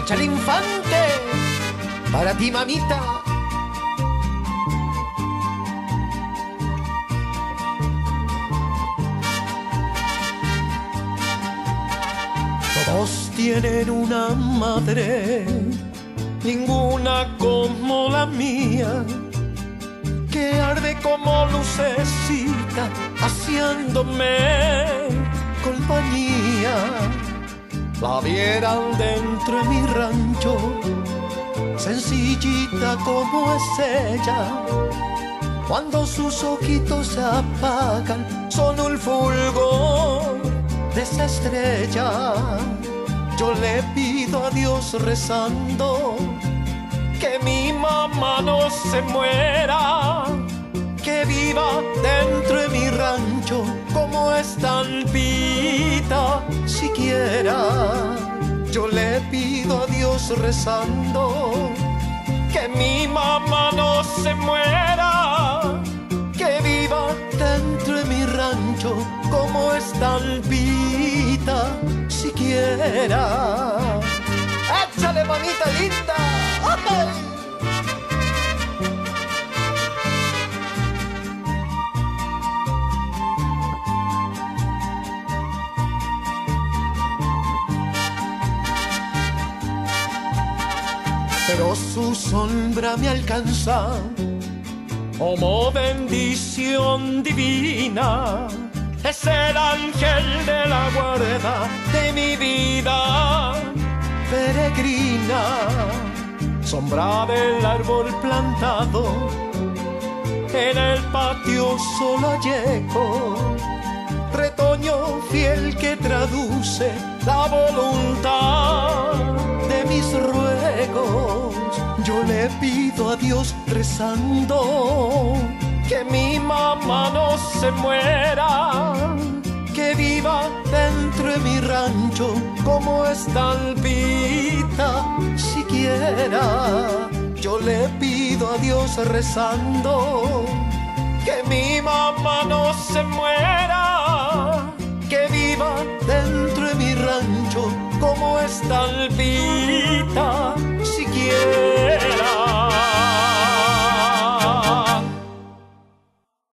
Rocha el infante, para ti mamita. Todos tienen una madre, ninguna como la mía, que arde como lucecita, haciéndome. La vieran dentro de mi rancho, sencillita como es ella. Cuando sus ojitos se apagan, son un fulgor de esa estrella. Yo le pido a Dios rezando que mi mamá no se muera, que viva dentro de mi rancho como estampita siquiera. Yo le pido a Dios rezando que mi mamá no se muera, que viva dentro de mi rancho como estampita siquiera. ¡Échale, mamita linda! Pero su sombra me alcanza como bendición divina. Es el ángel de la guarda de mi vida peregrina, sombra del árbol plantado en el patio solo retoño fiel que traduce la voluntad Yo le pido a Dios rezando que mi mamá no se muera, que viva dentro de mi rancho como estampita siquiera. Yo le pido a Dios rezando que mi mamá no se muera, que viva dentro de mi rancho como estalpita siquiera.